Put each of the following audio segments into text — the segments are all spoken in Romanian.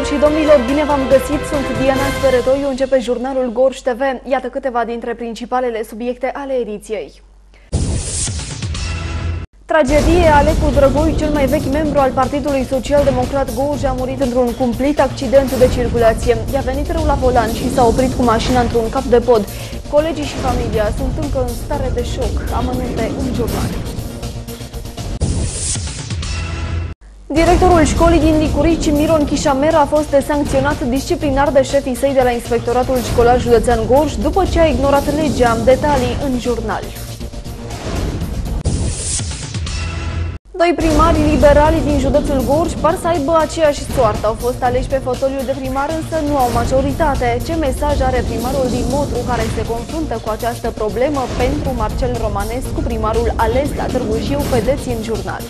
Doamnelor și domnilor, bine v-am găsit! Sunt Diana Speretoiu, începe jurnalul Gorj TV. Iată câteva dintre principalele subiecte ale ediției. Tragedie, Alecu Drăgoi, cel mai vechi membru al Partidului Social Democrat Gorj, a murit într-un cumplit accident de circulație. I-a venit rău la volan și s-a oprit cu mașina într-un cap de pod. Colegii și familia sunt încă în stare de șoc. Amănunte în jurnal. Directorul școlii din Nicurici, Miron Chișamer, a fost sancționat disciplinar de șefii săi de la Inspectoratul Școlar Județean Gorj după ce a ignorat legea. Detalii în jurnal. Doi primari liberali din județul Gorj par să aibă aceeași soartă. Au fost aleși pe fotoliul de primar, însă nu au majoritate. Ce mesaj are primarul din Motru care se confruntă cu această problemă pentru Marcel Romanescu, primarul ales la Târgu Jiu? Vedeți în jurnal.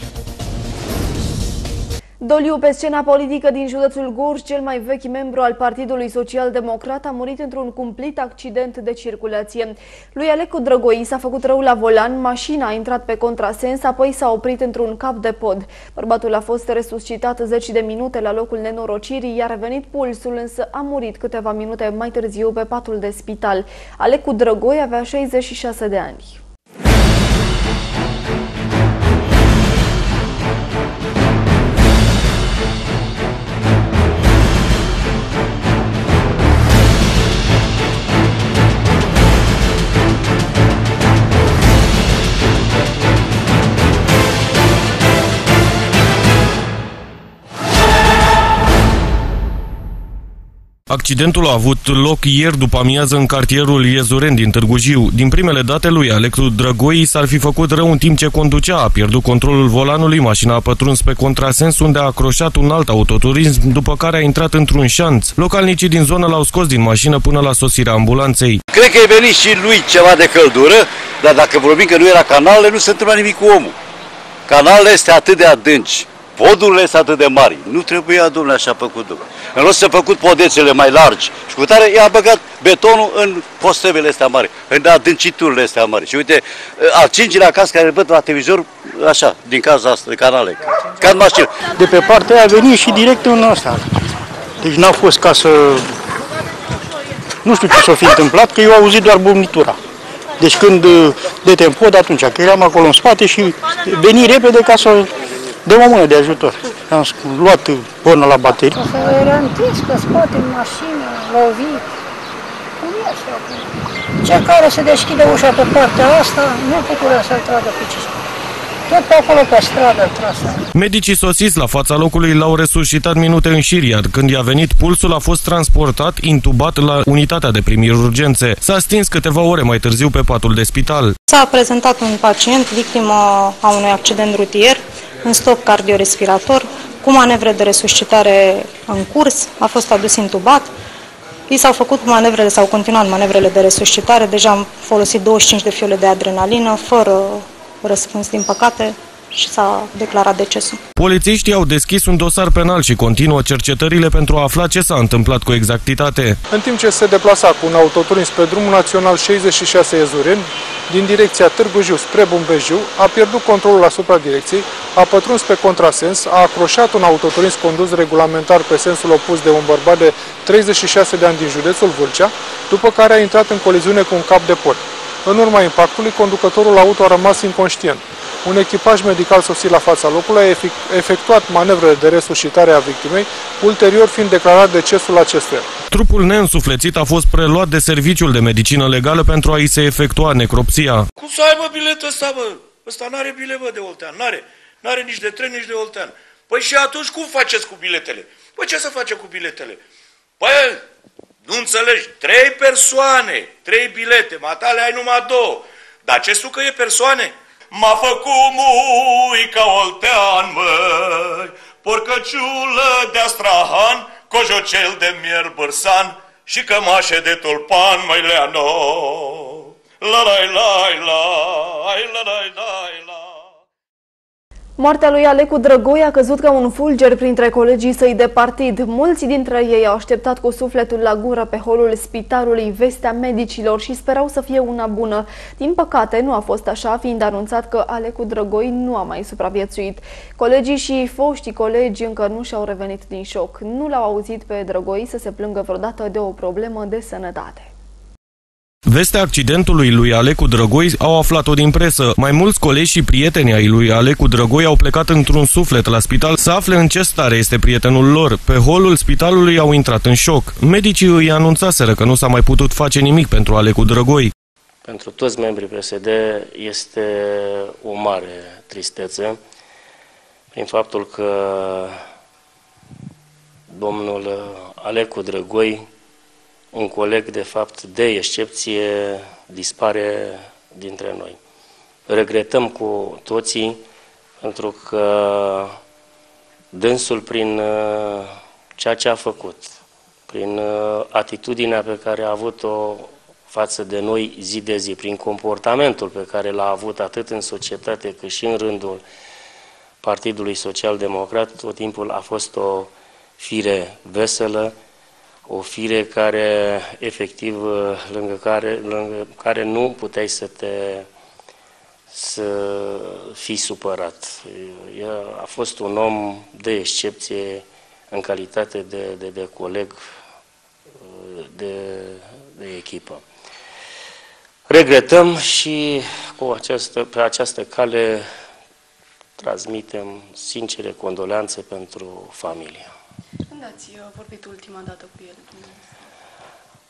Doliu pe scena politică din județul Gorj, cel mai vechi membru al Partidului Social Democrat, a murit într-un cumplit accident de circulație. Lui Alecu Drăgoi s-a făcut rău la volan, mașina a intrat pe contrasens, apoi s-a oprit într-un cap de pod. Bărbatul a fost resuscitat 10 de minute la locul nenorocirii, iar a venit pulsul, însă a murit câteva minute mai târziu pe patul de spital. Alecu Drăgoi avea 66 de ani. Accidentul a avut loc ieri după amiază în cartierul Iezuren din Târgu Jiu. Din primele date lui Alecru Drăgoi s-ar fi făcut rău în timp ce conducea, a pierdut controlul volanului, mașina a pătruns pe contrasens unde a acroșat un alt autoturism, după care a intrat într-un șanț. Localnicii din zonă l-au scos din mașină până la sosirea ambulanței. Cred că e venit și lui ceva de căldură, dar dacă vorbim că nu era canalele, nu se întâmplă nimic cu omul. Canalele este atât de adânci Podurile sunt atât de mari. Nu trebuia, domnule, așa făcut. Domnule. În loc să făcut podețele mai largi și cu tare, i-a băgat betonul în postevele astea mari, în adânciturile astea mari. Și uite, al cincilea caz care îl văd la televizor, așa, din casa asta, de canale, ca în mașină. De pe partea aia a venit și direct în ăsta. Deci n-a fost ca să... Nu știu ce s-a fi întâmplat, că eu au auzit doar bumnitura. Deci când de tempo, atunci, că eram acolo în spate și veni repede ca să de o mână de ajutor. Am luat pornă la baterie. Era întins pe spate în mașină, lovit. Cum e așa? Cel care se deschide ușa pe partea asta, nu putea să-l tragă pe ce tot pe acolo pe stradă trasă. Medicii sosiți la fața locului l-au resuscitat minute în șir, iar când i-a venit pulsul a fost transportat, intubat la unitatea de primiri urgențe. S-a stins câteva ore mai târziu pe patul de spital. S-a prezentat un pacient victimă a unui accident rutier în stop cardiorespirator, cu manevre de resuscitare în curs, a fost adus intubat. I s-au făcut manevrele, s-au continuat manevrele de resuscitare, deja am folosit 25 de fiole de adrenalină, fără răspuns din păcate, și s-a declarat decesul. Polițiștii au deschis un dosar penal și continuă cercetările pentru a afla ce s-a întâmplat cu exactitate. În timp ce se deplasa cu un autoturism spre drumul național 66 Ezuren, din direcția Târgu Jiu spre Bumbejiu, a pierdut controlul asupra direcției, a pătruns pe contrasens, a acroșat un autoturism condus regulamentar pe sensul opus de un bărbat de 36 de ani din județul Vâlcea, după care a intrat în coliziune cu un cap de pod. În urma impactului, conducătorul auto a rămas inconștient. Un echipaj medical sosit la fața locului a efectuat manevrele de resuscitare a victimei, ulterior fiind declarat decesul acestuia. Trupul neînsuflețit a fost preluat de Serviciul de Medicină Legală pentru a-i se efectua necropsia. Cum să aibă biletul ăsta, bă? Ăsta n-are bilet, bă, de Oltean. N-are. N-are nici de tren, nici de Oltean. Păi și atunci cum faceți cu biletele? Păi ce să face cu biletele? Păi, nu înțelegi, trei persoane, trei bilete, matale ai numai două. Dar ce sucă e persoane? M-a făcut mui ca oltean, măi, porcăciulă de astrahan, cojocel de mier bărsan și cămașe de tulpan, măi leano. La la la la la la la la Moartea lui Alecu Drăgoi a căzut ca un fulger printre colegii săi de partid. Mulți dintre ei au așteptat cu sufletul la gură pe holul spitalului vestea medicilor și sperau să fie una bună. Din păcate, nu a fost așa, fiind anunțat că Alecu Drăgoi nu a mai supraviețuit. Colegii și foștii colegi încă nu și-au revenit din șoc. Nu l-au auzit pe Drăgoi să se plângă vreodată de o problemă de sănătate. Vestea accidentului lui Alecu Drăgoi au aflat-o din presă. Mai mulți colegi și prieteni ai lui Alecu Drăgoi au plecat într-un suflet la spital să afle în ce stare este prietenul lor. Pe holul spitalului au intrat în șoc. Medicii îi anunțaseră că nu s-a mai putut face nimic pentru Alecu Drăgoi. Pentru toți membrii PSD este o mare tristețe prin faptul că domnul Alecu Drăgoi un coleg, de fapt, de excepție, dispare dintre noi. Regretăm cu toții pentru că dânsul, prin uh, ceea ce a făcut, prin uh, atitudinea pe care a avut-o față de noi zi de zi, prin comportamentul pe care l-a avut atât în societate cât și în rândul Partidului Social Democrat, tot timpul a fost o fire veselă, o fire care, efectiv, lângă care, lângă care nu puteai să te să fii supărat. El a fost un om de excepție în calitate de, de, de coleg de, de echipă. Regretăm și cu această, pe această cale transmitem sincere condoleanțe pentru familia. Când ați uh, vorbit ultima dată cu el?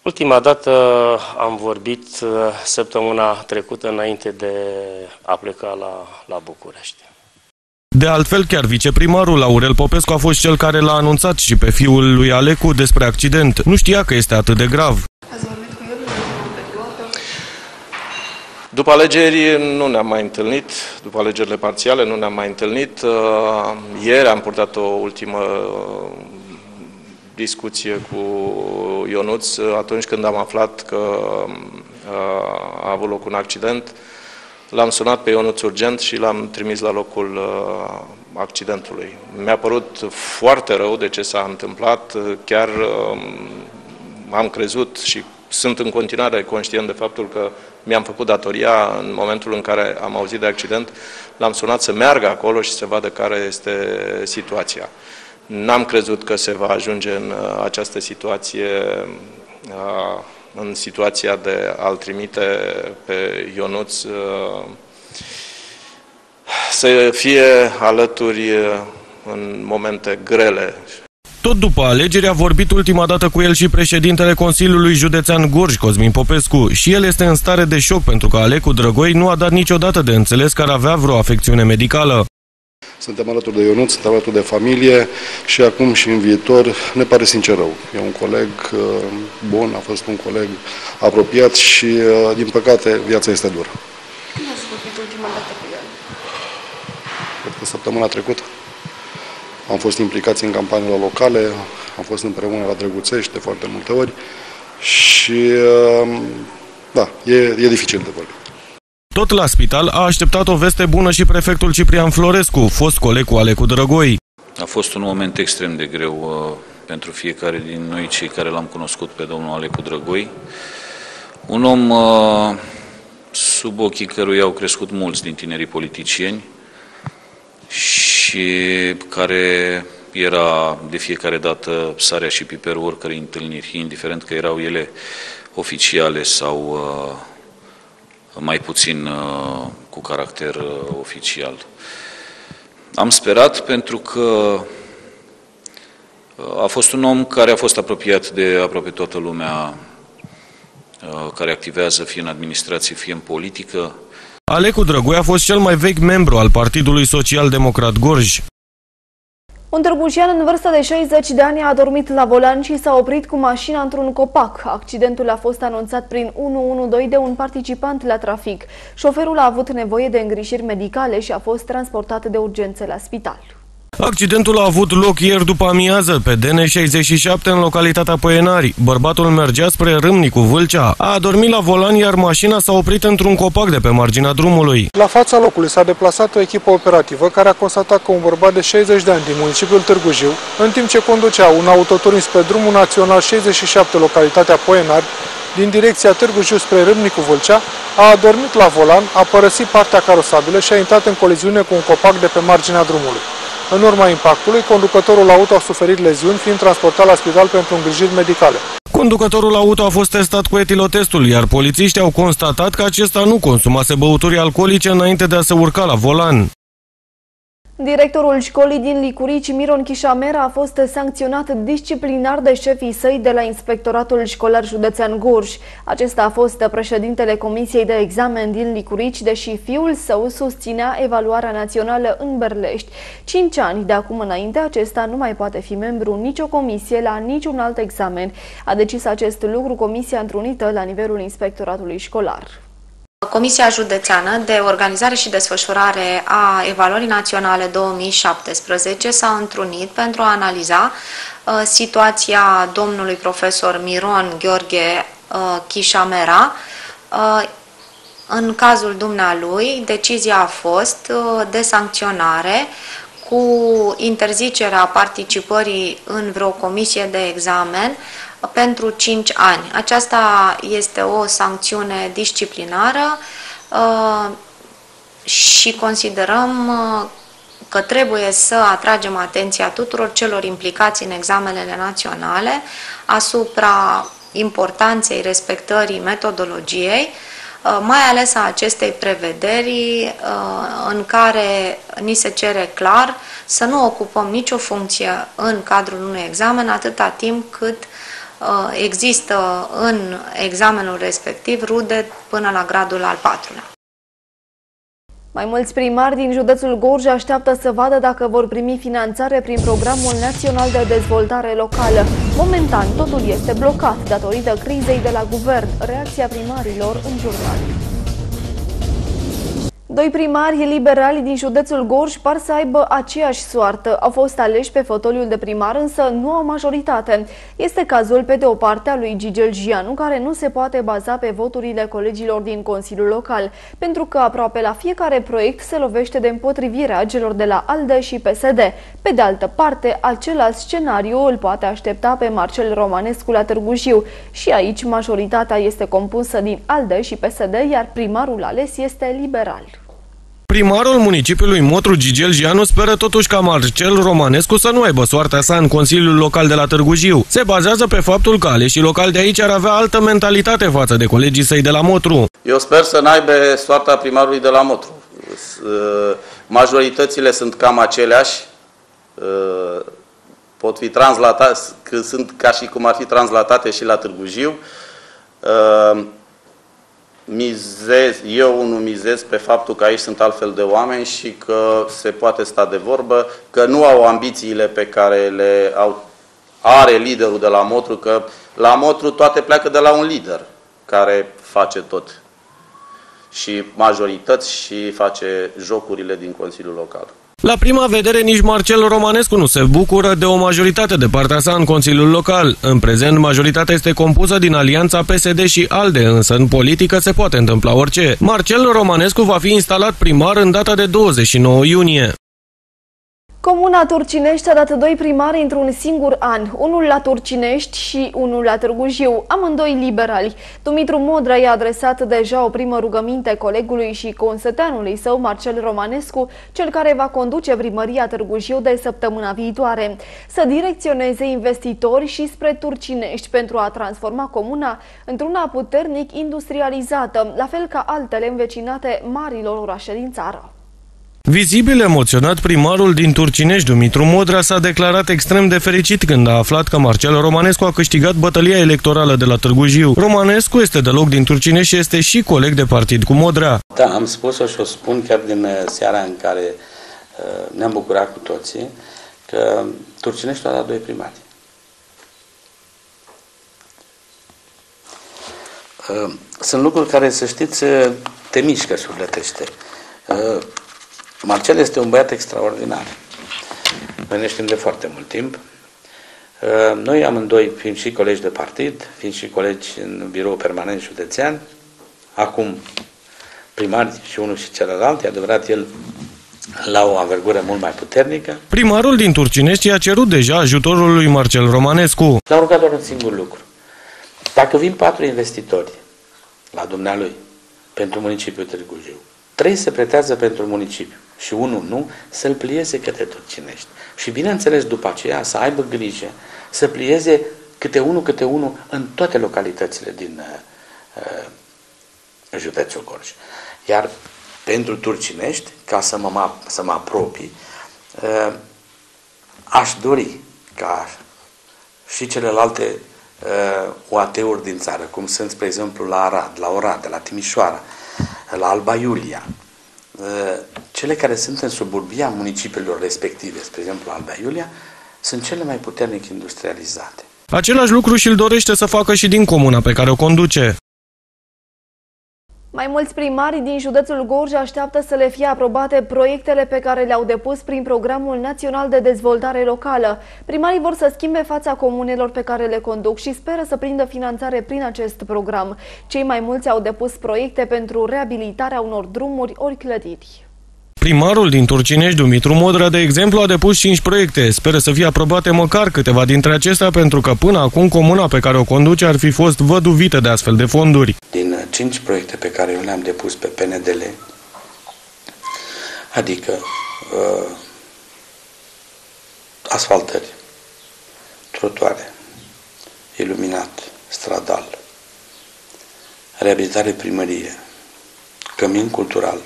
Ultima dată am vorbit uh, săptămâna trecută înainte de a pleca la, la București. De altfel, chiar viceprimarul Aurel Popescu a fost cel care l-a anunțat și pe fiul lui Alecu despre accident. Nu știa că este atât de grav. Ați vorbit cu el După alegeri nu ne-am mai întâlnit, după alegerile parțiale nu ne-am mai întâlnit. Uh, ieri am purtat o ultimă discuție cu Ionuț atunci când am aflat că uh, a avut loc un accident. L-am sunat pe Ionuț urgent și l-am trimis la locul uh, accidentului. Mi-a părut foarte rău de ce s-a întâmplat, chiar um, am crezut și sunt în continuare conștient de faptul că mi-am făcut datoria în momentul în care am auzit de accident, l-am sunat să meargă acolo și să vadă care este situația. N-am crezut că se va ajunge în uh, această situație, uh, în situația de a-l trimite pe Ionuț uh, să fie alături în momente grele. Tot după alegeri a vorbit ultima dată cu el și președintele Consiliului Județean Gorj, Cosmin Popescu, și el este în stare de șoc pentru că Alecu Drăgoi nu a dat niciodată de înțeles că ar avea vreo afecțiune medicală. Suntem alături de Ionuț, suntem alături de familie și acum și în viitor ne pare sincer rău. E un coleg uh, bun, a fost un coleg apropiat și, uh, din păcate, viața este dură. Când ați vorbit ultima dată cu el? Cred că săptămâna trecută. Am fost implicați în campaniile locale, am fost împreună la Drăguțești de foarte multe ori și, uh, da, e, e dificil de vorbit. Tot la spital a așteptat o veste bună și prefectul Ciprian Florescu, fost coleg cu Alecu Drăgoi. A fost un moment extrem de greu uh, pentru fiecare din noi, cei care l-am cunoscut pe domnul Alecu Drăgoi. Un om uh, sub ochii căruia au crescut mulți din tinerii politicieni și care era de fiecare dată sarea și piperul oricărei întâlniri, indiferent că erau ele oficiale sau uh, mai puțin uh, cu caracter uh, oficial. Am sperat pentru că uh, a fost un om care a fost apropiat de aproape toată lumea care activează fie în administrație, fie în politică. Alecu Drăgoi a fost cel mai vechi membru al Partidului Social Democrat Gorj. Un târgușian în vârstă de 60 de ani a adormit la volan și s-a oprit cu mașina într-un copac. Accidentul a fost anunțat prin 112 de un participant la trafic. Șoferul a avut nevoie de îngrijiri medicale și a fost transportat de urgențe la spital. Accidentul a avut loc ieri după amiază pe DN67 în localitatea Păienari. Bărbatul mergea spre Râmnicu Vâlcea. A adormit la volan, iar mașina s-a oprit într-un copac de pe marginea drumului. La fața locului s-a deplasat o echipă operativă care a constatat că un bărbat de 60 de ani din municipiul Târgu Jiu, în timp ce conducea un autoturism pe drumul național 67 localitatea Poenari, din direcția Târgu Jiu spre Râmnicu Vâlcea, a adormit la volan, a părăsit partea carosabilă și a intrat în coliziune cu un copac de pe marginea drumului. În urma impactului, conducătorul auto a suferit leziuni, fiind transportat la spital pentru îngrijiri medicale. Conducătorul auto a fost testat cu etilotestul, iar polițiștii au constatat că acesta nu consumase băuturi alcoolice înainte de a se urca la volan. Directorul școlii din Licurici, Miron Chișamera, a fost sancționat disciplinar de șefii săi de la Inspectoratul Școlar Județean Gorj. Acesta a fost președintele Comisiei de Examen din Licurici, deși fiul său susținea evaluarea națională în Berlești. Cinci ani de acum înainte, acesta nu mai poate fi membru nicio comisie la niciun alt examen. A decis acest lucru comisia întrunită la nivelul Inspectoratului Școlar. Comisia Județeană de Organizare și Desfășurare a Evaluării Naționale 2017 s-a întrunit pentru a analiza uh, situația domnului profesor Miron Gheorghe uh, Chișamera. Uh, în cazul dumnealui, decizia a fost uh, de sancționare cu interzicerea participării în vreo comisie de examen pentru 5 ani. Aceasta este o sancțiune disciplinară uh, și considerăm uh, că trebuie să atragem atenția tuturor celor implicați în examenele naționale asupra importanței respectării metodologiei, uh, mai ales a acestei prevederi în care ni se cere clar să nu ocupăm nicio funcție în cadrul unui examen atâta timp cât Uh, există în examenul respectiv rude până la gradul al patrulea. Mai mulți primari din județul Gorj așteaptă să vadă dacă vor primi finanțare prin Programul Național de Dezvoltare Locală. Momentan, totul este blocat datorită crizei de la guvern. Reacția primarilor în jurnal. Doi primari liberali din județul Gorj par să aibă aceeași soartă. Au fost aleși pe fotoliul de primar, însă nu au majoritate. Este cazul, pe de o parte, a lui Gigel Gianu, care nu se poate baza pe voturile colegilor din Consiliul Local, pentru că aproape la fiecare proiect se lovește de împotrivirea celor de la ALDE și PSD. Pe de altă parte, același scenariu îl poate aștepta pe Marcel Romanescu la Târgu Jiu. Și aici majoritatea este compusă din ALDE și PSD, iar primarul ales este liberal. Primarul municipiului Motru Gigel Gianu speră totuși ca Marcel Romanescu să nu aibă soarta sa în Consiliul Local de la Târgu Jiu. Se bazează pe faptul că aleșii locali de aici ar avea altă mentalitate față de colegii săi de la Motru. Eu sper să n-aibă soarta primarului de la Motru. Uh, majoritățile sunt cam aceleași, uh, pot fi translatate, sunt ca și cum ar fi translatate și la Târgu Jiu. Uh, mizez, eu nu mizez pe faptul că aici sunt altfel de oameni și că se poate sta de vorbă, că nu au ambițiile pe care le au, are liderul de la Motru, că la Motru toate pleacă de la un lider care face tot și majorități și face jocurile din Consiliul Local. La prima vedere, nici Marcel Romanescu nu se bucură de o majoritate de partea sa în Consiliul Local. În prezent, majoritatea este compusă din alianța PSD și ALDE, însă în politică se poate întâmpla orice. Marcel Romanescu va fi instalat primar în data de 29 iunie. Comuna Turcinești a dat doi primari într-un singur an, unul la Turcinești și unul la Târgu Jiu, amândoi liberali. Dumitru Modra i-a adresat deja o primă rugăminte colegului și consăteanului său, Marcel Romanescu, cel care va conduce primăria Târgu Jiu de săptămâna viitoare, să direcționeze investitori și spre Turcinești pentru a transforma comuna într-una puternic industrializată, la fel ca altele învecinate marilor orașe din țară. Vizibil emoționat, primarul din Turcinești, Dumitru Modra, s-a declarat extrem de fericit când a aflat că Marcel Romanescu a câștigat bătălia electorală de la Târgu Jiu. Romanescu este deloc din Turcinești și este și coleg de partid cu Modra. Da, am spus-o și o spun chiar din uh, seara în care uh, ne-am bucurat cu toții, că Turcinești a dat doi primari. Uh, sunt lucruri care, să știți, te mișcă sufletește. Marcel este un băiat extraordinar. Noi ne știm de foarte mult timp. Uh, noi amândoi, fiind și colegi de partid, fiind și colegi în birou permanent județean, acum primari și unul și celălalt, e adevărat, el la o avergură mult mai puternică. Primarul din Turcinești a cerut deja ajutorul lui Marcel Romanescu. L-a rugat doar un singur lucru. Dacă vin patru investitori la dumnealui pentru municipiul Târgu Jiu, trei se pretează pentru municipiu și unul nu, să-l plieze către Turcinești. Și bineînțeles după aceea să aibă grijă să plieze câte unul, câte unul în toate localitățile din uh, uh județul Gorj. Iar pentru turcinești, ca să mă, să mă apropii, uh, aș dori ca și celelalte uh, UAT-uri din țară, cum sunt, spre exemplu, la Arad, la Oradea, la Timișoara, la Alba Iulia, uh, cele care sunt în suburbia municipiilor respective, spre exemplu Alba Iulia, sunt cele mai puternic industrializate. Același lucru și-l dorește să facă și din comuna pe care o conduce. Mai mulți primari din județul Gorj așteaptă să le fie aprobate proiectele pe care le-au depus prin Programul Național de Dezvoltare Locală. Primarii vor să schimbe fața comunelor pe care le conduc și speră să prindă finanțare prin acest program. Cei mai mulți au depus proiecte pentru reabilitarea unor drumuri ori clădiri. Primarul din Turcinești, Dumitru Modra, de exemplu, a depus 5 proiecte. Speră să fie aprobate măcar câteva dintre acestea, pentru că până acum comuna pe care o conduce ar fi fost văduvită de astfel de fonduri. Din 5 proiecte pe care eu le-am depus pe PNDL, adică uh, asfaltări, trotuare, iluminat, stradal, reabilitare primărie, cămin cultural,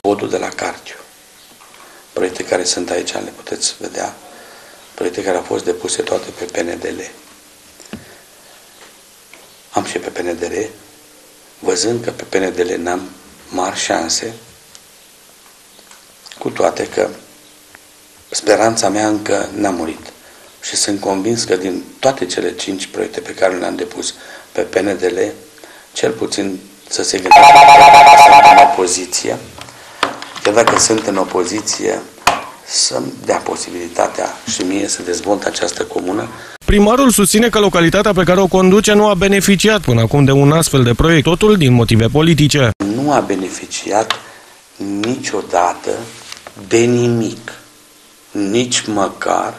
Podul de la Cartiu. Proiecte care sunt aici, le puteți vedea. Proiecte care au fost depuse toate pe PNDL. Am și pe PNDL, văzând că pe PNDL n-am mari șanse, cu toate că speranța mea încă n-a murit. Și sunt convins că din toate cele cinci proiecte pe care le-am depus pe PNDL, cel puțin să se gândească să în opoziție, chiar dacă sunt în opoziție, să-mi dea posibilitatea și mie să dezvolt această comună. Primarul susține că localitatea pe care o conduce nu a beneficiat până acum de un astfel de proiect, totul din motive politice. Nu a beneficiat niciodată de nimic, nici măcar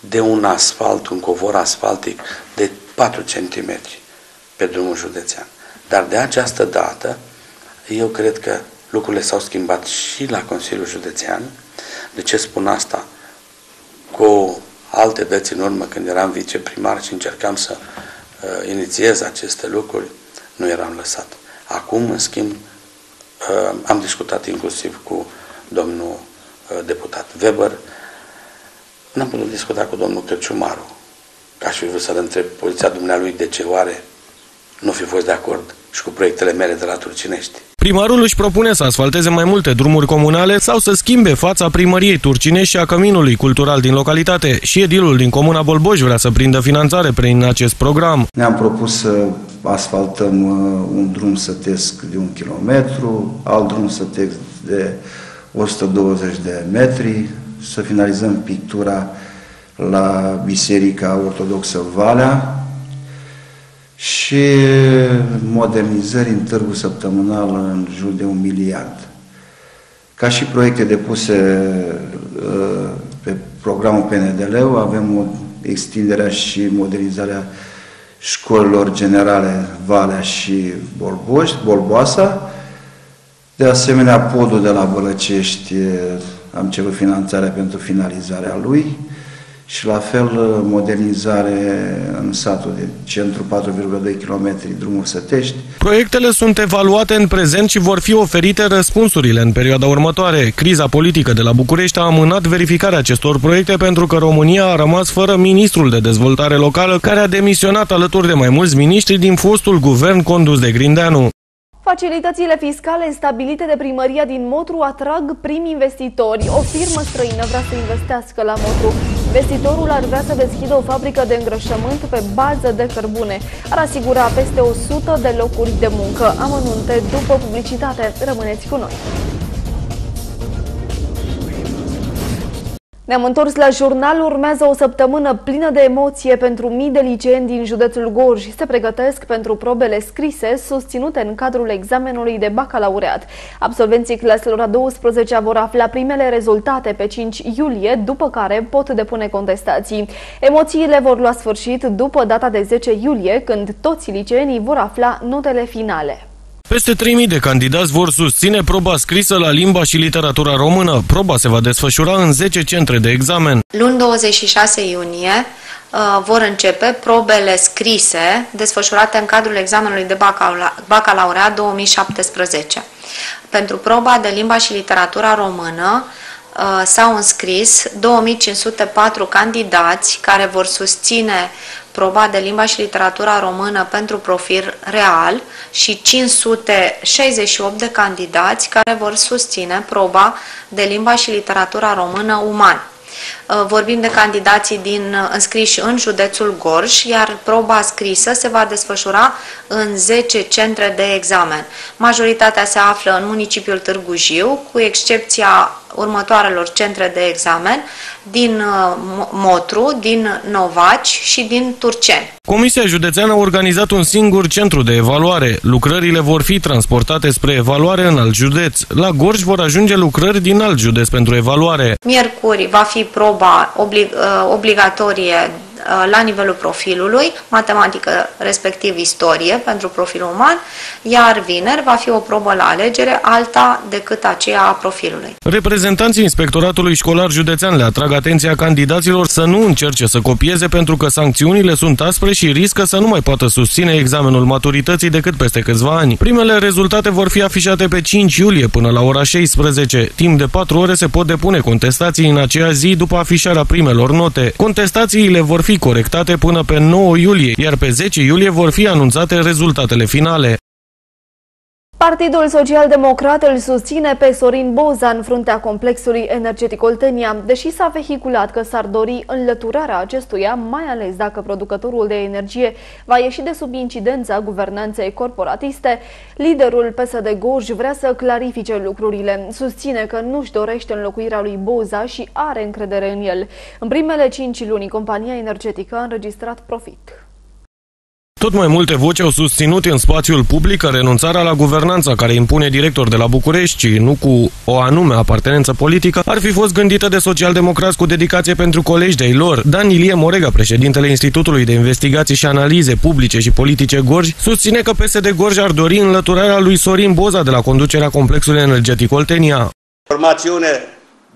de un asfalt, un covor asfaltic de 4 cm pe drumul județean. Dar de această dată, eu cred că lucrurile s-au schimbat și la Consiliul Județean. De ce spun asta? Cu alte dăți în urmă, când eram viceprimar și încercam să uh, inițiez aceste lucruri, nu eram lăsat. Acum, în schimb, uh, am discutat inclusiv cu domnul uh, deputat Weber, n-am putut discuta cu domnul Căciumaru, ca aș fi vrut să-l întreb poziția dumnealui de ce oare nu fi fost de acord și cu proiectele mele de la Turcinești. Primarul își propune să asfalteze mai multe drumuri comunale sau să schimbe fața primăriei turcine și a căminului cultural din localitate. Și edilul din comuna Bolboj vrea să prindă finanțare prin acest program. Ne-am propus să asfaltăm uh, un drum sătesc de un kilometru, alt drum sătesc de 120 de metri, să finalizăm pictura la Biserica Ortodoxă Valea, și modernizări în târgul săptămânal în jur de un miliard. Ca și proiecte depuse uh, pe programul PNDL, avem o extinderea și modernizarea școlilor generale Valea și Bolboș, Bolboasa. De asemenea, podul de la Bălăcești am cerut finanțarea pentru finalizarea lui și la fel uh, modernizare în satul de centru 4,2 km drumul Sătești. Proiectele sunt evaluate în prezent și vor fi oferite răspunsurile în perioada următoare. Criza politică de la București a amânat verificarea acestor proiecte pentru că România a rămas fără ministrul de dezvoltare locală care a demisionat alături de mai mulți miniștri din fostul guvern condus de Grindeanu. Facilitățile fiscale stabilite de primăria din Motru atrag primi investitori. O firmă străină vrea să investească la Motru. Investitorul ar vrea să deschidă o fabrică de îngrășământ pe bază de cărbune. Ar asigura peste 100 de locuri de muncă. Amănunte după publicitate. Rămâneți cu noi! Ne-am întors la jurnal, urmează o săptămână plină de emoție pentru mii de liceeni din județul Gorj. Se pregătesc pentru probele scrise susținute în cadrul examenului de bacalaureat. Absolvenții claselor a 12 vor afla primele rezultate pe 5 iulie, după care pot depune contestații. Emoțiile vor lua sfârșit după data de 10 iulie, când toți liceenii vor afla notele finale. Peste 3.000 de candidați vor susține proba scrisă la limba și literatura română. Proba se va desfășura în 10 centre de examen. Luni 26 iunie uh, vor începe probele scrise desfășurate în cadrul examenului de bacalaureat 2017. Pentru proba de limba și literatura română uh, s-au înscris 2504 candidați care vor susține proba de limba și literatura română pentru profil real și 568 de candidați care vor susține proba de limba și literatura română uman. Uh, vorbim de candidații din uh, înscriși în județul Gorj, iar proba scrisă se va desfășura în 10 centre de examen. Majoritatea se află în municipiul Târgu Jiu, cu excepția următoarelor centre de examen din uh, Motru, din Novaci și din Turceni. Comisia Județeană a organizat un singur centru de evaluare. Lucrările vor fi transportate spre evaluare în alt județ. La Gorj vor ajunge lucrări din alt județ pentru evaluare. Miercuri va fi proba oblig, uh, obligatorie Uh, la nivelul profilului, matematică respectiv istorie pentru profilul uman, iar vineri va fi o probă la alegere alta decât aceea a profilului. Reprezentanții Inspectoratului Școlar Județean le atrag atenția candidaților să nu încerce să copieze pentru că sancțiunile sunt aspre și riscă să nu mai poată susține examenul maturității decât peste câțiva ani. Primele rezultate vor fi afișate pe 5 iulie până la ora 16. Timp de 4 ore se pot depune contestații în aceea zi după afișarea primelor note. Contestațiile vor fi corectate până pe 9 iulie, iar pe 10 iulie vor fi anunțate rezultatele finale. Partidul Social-Democrat îl susține pe Sorin Boza în fruntea complexului energetic Oltenia, deși s-a vehiculat că s-ar dori înlăturarea acestuia, mai ales dacă producătorul de energie va ieși de sub incidența guvernanței corporatiste. Liderul PSD Gorj vrea să clarifice lucrurile, susține că nu-și dorește înlocuirea lui Boza și are încredere în el. În primele cinci luni, compania energetică a înregistrat profit. Tot mai multe voci au susținut în spațiul public că renunțarea la guvernanța care impune director de la București, ci nu cu o anume apartenență politică, ar fi fost gândită de socialdemocrați cu dedicație pentru colegi de-ai lor. Dan Ilie Morega, președintele Institutului de Investigații și Analize Publice și Politice Gorj, susține că PSD Gorj ar dori înlăturarea lui Sorin Boza de la conducerea complexului energetic Oltenia. Formațiune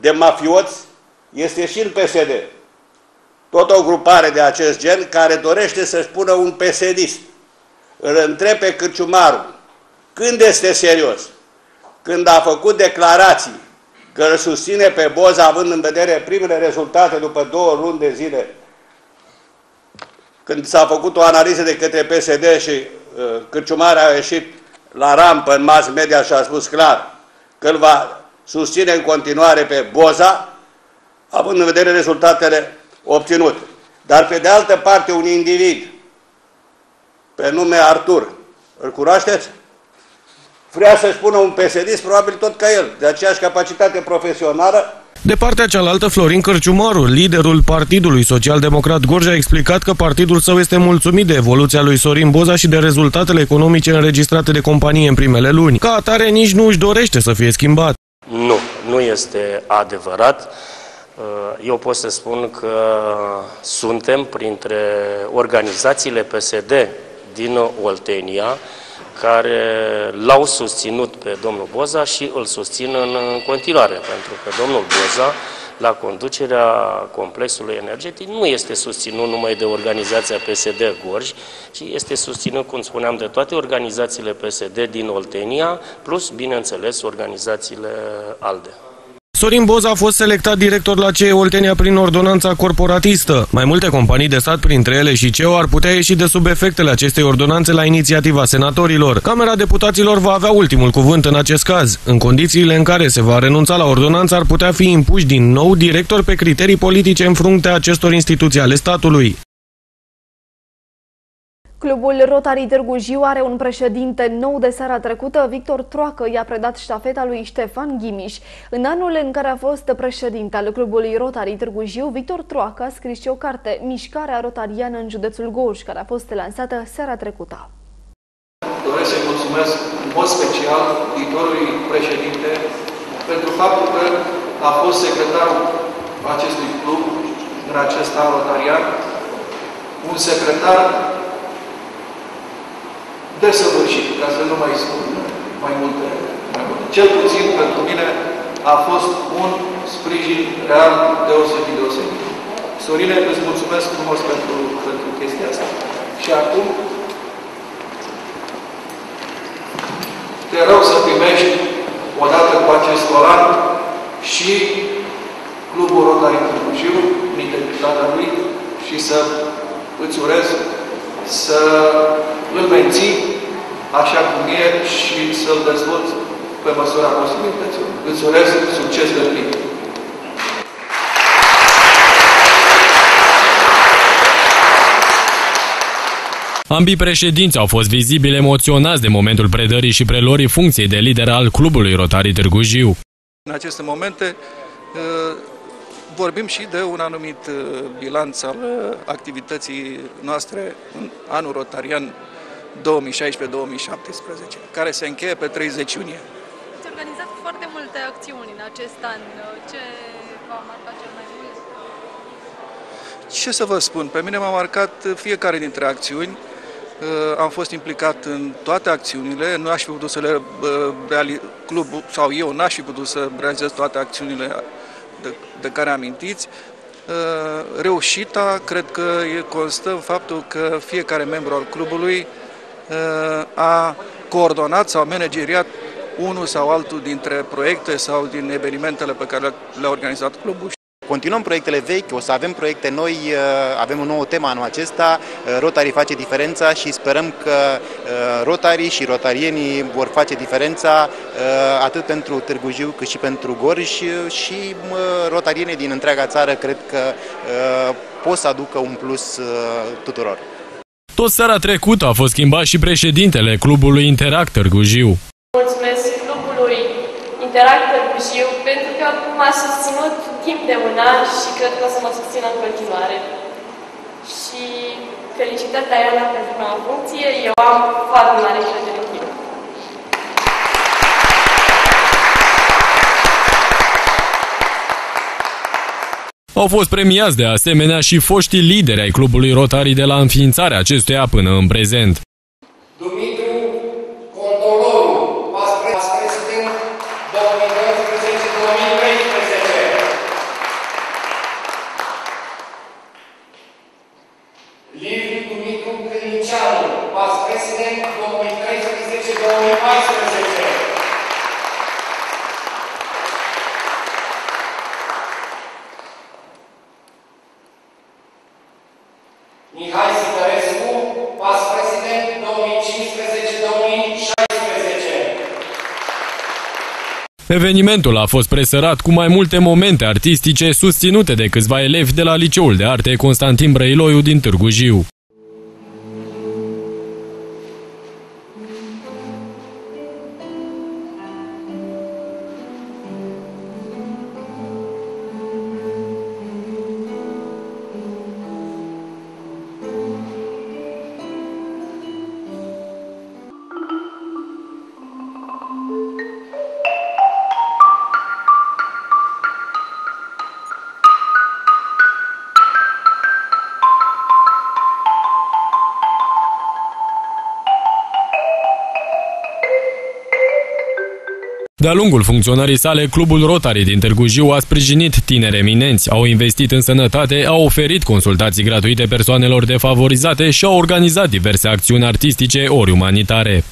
de mafioți este și în PSD tot o grupare de acest gen care dorește să-și pună un pesedist. Îl întreb pe Cârciumaru, când este serios? Când a făcut declarații că îl susține pe Boza, având în vedere primele rezultate după două luni de zile, când s-a făcut o analiză de către PSD și uh, Cârciumare a ieșit la rampă în mass media și a spus clar că îl va susține în continuare pe Boza, având în vedere rezultatele obținut. Dar pe de altă parte un individ pe nume Artur, îl cunoașteți? Vrea să-și pună un psd probabil tot ca el, de aceeași capacitate profesională, de partea cealaltă, Florin Cărciumaru, liderul Partidului Social-Democrat Gorj, a explicat că partidul său este mulțumit de evoluția lui Sorin Boza și de rezultatele economice înregistrate de companie în primele luni. Ca atare, nici nu își dorește să fie schimbat. Nu, nu este adevărat. Uh, eu pot să spun că suntem printre organizațiile PSD din Oltenia care l-au susținut pe domnul Boza și îl susțin în continuare, pentru că domnul Boza, la conducerea complexului energetic, nu este susținut numai de organizația PSD Gorj, ci este susținut, cum spuneam, de toate organizațiile PSD din Oltenia, plus, bineînțeles, organizațiile ALDE. Sorin Boza a fost selectat director la CE Oltenia prin ordonanța corporatistă. Mai multe companii de stat, printre ele și CEO, ar putea ieși de sub efectele acestei ordonanțe la inițiativa senatorilor. Camera Deputaților va avea ultimul cuvânt în acest caz. În condițiile în care se va renunța la ordonanță, ar putea fi impuși din nou director pe criterii politice în fruntea acestor instituții ale statului. Clubul Rotary Târgu Jiu are un președinte nou de seara trecută. Victor Troacă i-a predat ștafeta lui Ștefan Ghimiș. În anul în care a fost președinte al Clubului Rotary Târgu Jiu, Victor Troacă a scris și o carte, Mișcarea Rotariană în județul Gorj, care a fost lansată seara trecută. Doresc să-i mulțumesc în mod special viitorului președinte pentru faptul că a fost secretarul acestui club în acest an rotarian, un secretar desăvârșit, ca să nu mai spun mai multe, mai multe. Cel puțin pentru mine a fost un sprijin real deosebit, deosebit. Sorine, îți mulțumesc frumos pentru, pentru chestia asta. Și acum te rog să primești odată cu acest an și Clubul Rotary Târgu Jiu, în integritatea lui, și să îți urez să îl menții așa cum e și să-l dezvolți pe măsura posibilităților. Îți urez succes de plin. Ambii președinți au fost vizibil emoționați de momentul predării și prelorii funcției de lider al clubului Rotary Târgu Jiu. În aceste momente uh, vorbim și de un anumit uh, bilanț al uh, activității noastre în anul rotarian 2016-2017, care se încheie pe 30 iunie. Ați organizat foarte multe acțiuni în acest an. Ce v-a marcat cel mai mult? Ce să vă spun? Pe mine m-a marcat fiecare dintre acțiuni. Uh, am fost implicat în toate acțiunile, nu aș fi putut să le reali... clubul sau eu n-aș fi putut să realizez toate acțiunile de, de care amintiți. Uh, reușita, cred că constă în faptul că fiecare membru al clubului uh, a coordonat sau manageriat unul sau altul dintre proiecte sau din evenimentele pe care le-a organizat clubul. Continuăm proiectele vechi, o să avem proiecte noi, uh, avem un nou tema anul acesta, uh, Rotary face diferența și sperăm că uh, Rotary și rotarienii vor face diferența atât pentru Târgu Jiu cât și pentru Gorj și rotarienii din întreaga țară cred că pot să aducă un plus tuturor. Tot seara trecută a fost schimbat și președintele clubului Interact Târgu Jiu. Mulțumesc clubului Interact Târgu Jiu pentru că m-a susținut timp de un an și cred că o să mă susțină în continuare. Și felicitări Diana pentru noua funcție, eu am foarte mare încredere în Au fost premiați de asemenea și foștii lideri ai clubului Rotary de la înființarea acestuia până în prezent. Dumitru Contoloru, pas president Evenimentul a fost presărat cu mai multe momente artistice susținute de câțiva elevi de la Liceul de Arte Constantin Brăiloiu din Târgu Jiu. De-a lungul funcționării sale, clubul Rotary din Târgu Jiu a sprijinit tineri eminenți, au investit în sănătate, au oferit consultații gratuite persoanelor defavorizate și au organizat diverse acțiuni artistice ori umanitare.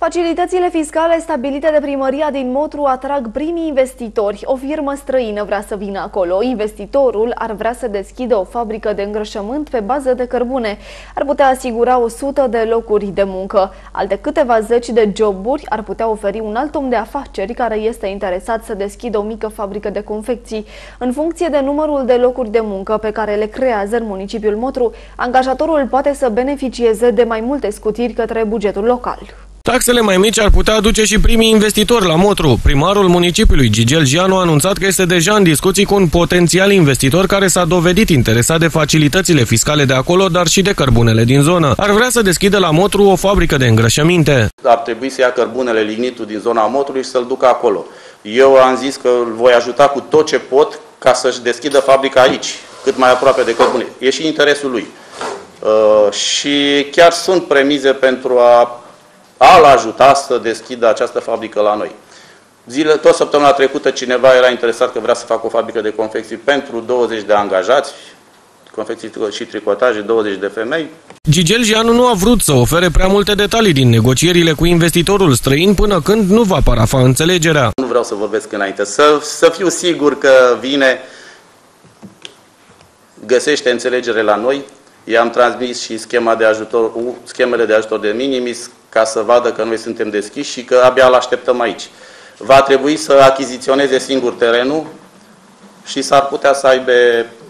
Facilitățile fiscale stabilite de primăria din Motru atrag primii investitori. O firmă străină vrea să vină acolo. Investitorul ar vrea să deschidă o fabrică de îngrășământ pe bază de cărbune. Ar putea asigura 100 de locuri de muncă. Alte câteva zeci de joburi ar putea oferi un alt om de afaceri care este interesat să deschidă o mică fabrică de confecții. În funcție de numărul de locuri de muncă pe care le creează în municipiul Motru, angajatorul poate să beneficieze de mai multe scutiri către bugetul local. Taxele mai mici ar putea aduce și primii investitori la Motru. Primarul municipiului, Gigel Gianu, a anunțat că este deja în discuții cu un potențial investitor care s-a dovedit interesat de facilitățile fiscale de acolo, dar și de cărbunele din zonă. Ar vrea să deschidă la Motru o fabrică de îngrășăminte. Ar trebui să ia cărbunele, lignitul din zona Motrului și să-l ducă acolo. Eu am zis că îl voi ajuta cu tot ce pot ca să-și deschidă fabrica aici, cât mai aproape de cărbune. E și interesul lui. Uh, și chiar sunt premize pentru a a-l ajuta să deschidă această fabrică la noi. Zile, tot săptămâna trecută cineva era interesat că vrea să facă o fabrică de confecții pentru 20 de angajați, confecții și tricotaje, 20 de femei. Gigel Gianu nu a vrut să ofere prea multe detalii din negocierile cu investitorul străin până când nu va parafa înțelegerea. Nu vreau să vorbesc înainte, să, să fiu sigur că vine, găsește înțelegere la noi. I-am transmis și schema de ajutor, schemele de ajutor de minimis, ca să vadă că noi suntem deschiși și că abia îl așteptăm aici. Va trebui să achiziționeze singur terenul și s-ar putea să aibă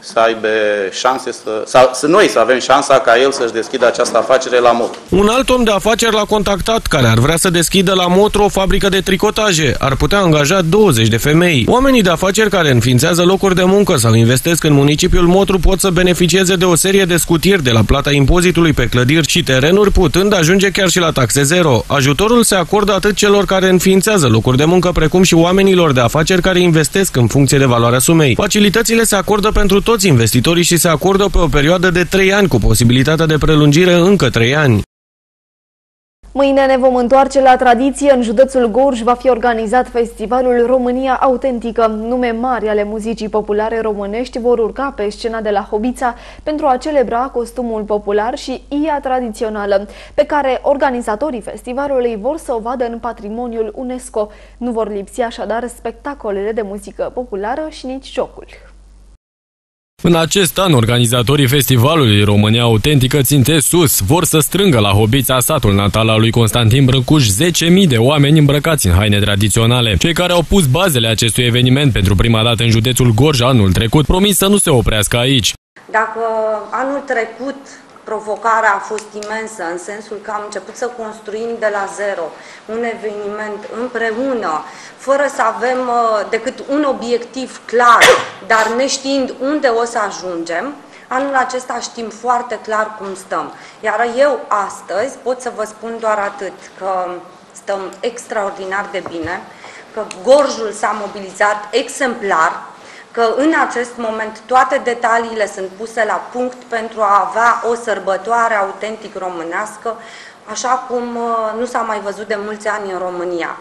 să aibă șanse să, să, să noi să avem șansa ca el să-și deschidă această afacere la Motru. Un alt om de afaceri l-a contactat care ar vrea să deschidă la Motru o fabrică de tricotaje. Ar putea angaja 20 de femei. Oamenii de afaceri care înființează locuri de muncă sau investesc în municipiul Motru pot să beneficieze de o serie de scutiri de la plata impozitului pe clădiri și terenuri, putând ajunge chiar și la taxe zero. Ajutorul se acordă atât celor care înființează locuri de muncă, precum și oamenilor de afaceri care investesc în funcție de valoarea sumei. Facilitățile se acordă pentru toți investitorii și se acordă pe o perioadă de 3 ani cu posibilitatea de prelungire încă 3 ani. Mâine ne vom întoarce la tradiție. În județul Gorj va fi organizat festivalul România Autentică. Nume mari ale muzicii populare românești vor urca pe scena de la Hobița pentru a celebra costumul popular și ia tradițională, pe care organizatorii festivalului vor să o vadă în patrimoniul UNESCO. Nu vor lipsi așadar spectacolele de muzică populară și nici jocul. În acest an, organizatorii festivalului România Autentică ținte sus vor să strângă la Hobița, satul natal al lui Constantin Brâncuș, 10.000 de oameni îmbrăcați în haine tradiționale. Cei care au pus bazele acestui eveniment pentru prima dată în județul Gorj anul trecut promis să nu se oprească aici. Dacă anul trecut provocarea a fost imensă, în sensul că am început să construim de la zero un eveniment împreună, fără să avem uh, decât un obiectiv clar, dar neștiind unde o să ajungem, anul acesta știm foarte clar cum stăm. Iar eu astăzi pot să vă spun doar atât, că stăm extraordinar de bine, că Gorjul s-a mobilizat exemplar, că în acest moment toate detaliile sunt puse la punct pentru a avea o sărbătoare autentic românească, așa cum uh, nu s-a mai văzut de mulți ani în România.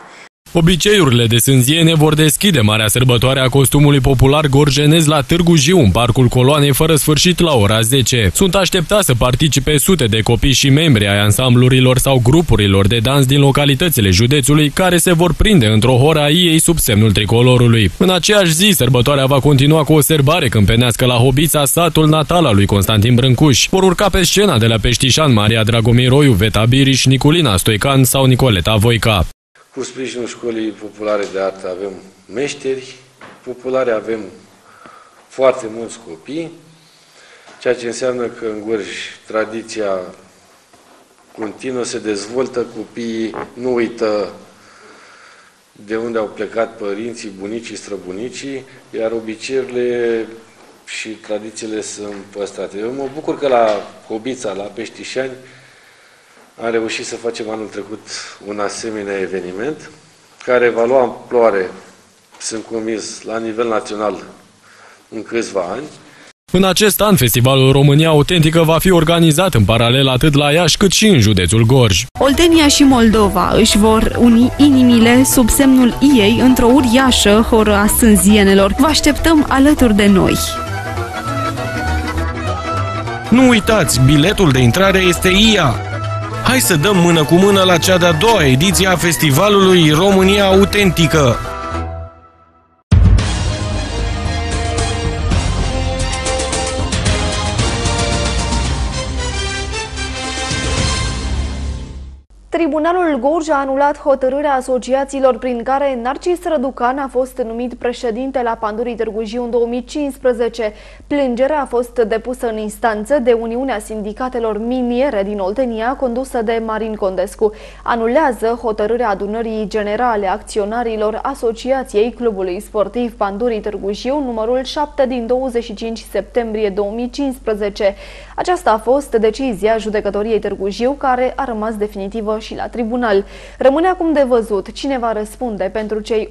Obiceiurile de sânziene vor deschide marea sărbătoare a costumului popular gorjenez la Târgu Jiu, în parcul coloanei fără sfârșit la ora 10. Sunt așteptați să participe sute de copii și membri ai ansamblurilor sau grupurilor de dans din localitățile județului care se vor prinde într-o hora ei sub semnul tricolorului. În aceeași zi, sărbătoarea va continua cu o serbare câmpenească la Hobița, satul natal al lui Constantin Brâncuș. Vor urca pe scena de la Peștișan Maria Dragomiroiu, Veta Biriș, Niculina Stoican sau Nicoleta Voica. Cu sprijinul Școlii Populare de Artă avem meșteri populare, avem foarte mulți copii, ceea ce înseamnă că în Gorj tradiția continuă, se dezvoltă, copiii nu uită de unde au plecat părinții, bunicii, străbunicii, iar obiceiurile și tradițiile sunt păstrate. Eu mă bucur că la Cobița, la Peștișani, am reușit să facem anul trecut un asemenea eveniment care va lua amploare, sunt convins, la nivel național în câțiva ani. În acest an, Festivalul România Autentică va fi organizat în paralel atât la Iași cât și în județul Gorj. Oltenia și Moldova își vor uni inimile sub semnul ei într-o uriașă horă a sânzienelor. Vă așteptăm alături de noi! Nu uitați, biletul de intrare este IA. Hai să dăm mână cu mână la cea de-a doua ediție a festivalului România Autentică. Tribunalul Gorj a anulat hotărârea asociațiilor prin care Narcis Răducan a fost numit președinte la Pandurii Târgu Jiu în 2015. Plângerea a fost depusă în instanță de Uniunea Sindicatelor Miniere din Oltenia, condusă de Marin Condescu. Anulează hotărârea adunării generale acționarilor Asociației Clubului Sportiv Pandurii Târgu Jiu, numărul 7 din 25 septembrie 2015. Aceasta a fost decizia judecătoriei Târgu Jiu, care a rămas definitivă și la tribunal. Rămâne acum de văzut cine va răspunde pentru cei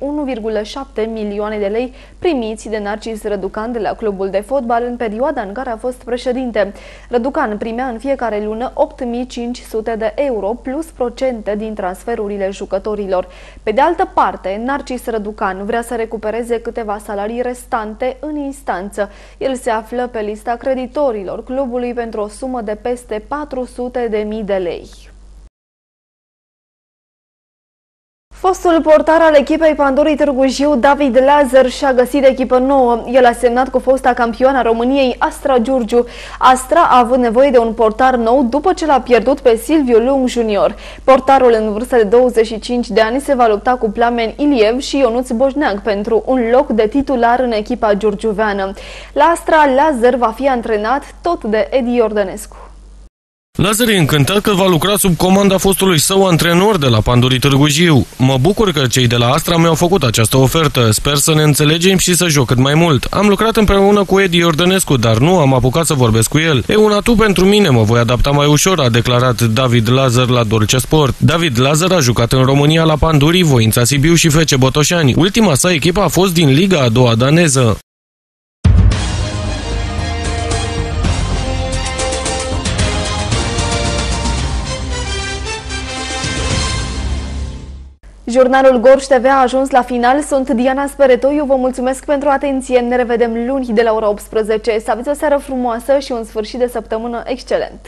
1,7 milioane de lei primiți de Narcis Răducan de la clubul de fotbal în perioada în care a fost președinte. Răducan primea în fiecare lună 8500 de euro plus procente din transferurile jucătorilor. Pe de altă parte, Narcis Răducan vrea să recupereze câteva salarii restante în instanță. El se află pe lista creditorilor clubului pentru o sumă de peste 400 de mii de lei. Fostul portar al echipei Pandorii Târgu Jiu, David Lazar, și-a găsit echipă nouă. El a semnat cu fosta campioana României, Astra Giurgiu. Astra a avut nevoie de un portar nou după ce l-a pierdut pe Silviu Lung Junior. Portarul în vârstă de 25 de ani se va lupta cu Plamen Iliev și Ionuț Bojneag pentru un loc de titular în echipa giurgiuveană. La Astra, Lazar va fi antrenat tot de Edi Iordănescu. Lazar e încântat că va lucra sub comanda fostului său antrenor de la Pandurii Târgu Jiu. Mă bucur că cei de la Astra mi-au făcut această ofertă. Sper să ne înțelegem și să joc cât mai mult. Am lucrat împreună cu Edi Iordănescu, dar nu am apucat să vorbesc cu el. E un atu pentru mine, mă voi adapta mai ușor, a declarat David Lazar la Dolce Sport. David Lazar a jucat în România la Pandurii, Voința Sibiu și Fece Botoșani. Ultima sa echipă a fost din Liga a doua daneză. Jurnalul Gorj TV a ajuns la final. Sunt Diana Speretoiu. Vă mulțumesc pentru atenție. Ne revedem luni de la ora 18. Să aveți o seară frumoasă și un sfârșit de săptămână excelent.